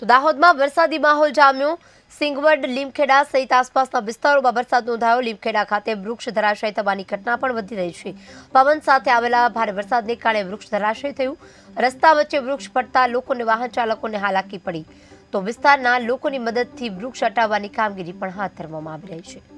તો દાહોદમાં વરસાદી માહોલ જામ્યો સિંગવડ લીમખેડા સહિત આસપાસના વિસ્તારોમાં વરસાદ નોંધાયો લીમખેડા ખાતે વૃક્ષ ધરાશાયતવાની ઘટના પણ બની રહી છે પવન સાથે આવેલા ભારે વરસાદને કારણે વૃક્ષ ધરાશાયી થયું રસ્તા વચ્ચે વૃક્ષ પડતા લોકો ને વાહન ચાલકોને હાલાકી પડી તો વિસ્તારના લોકોની મદદથી વૃક્ષ હટાવવાની કામગીરી પણ હાથ ધરવામાં આવી રહી છે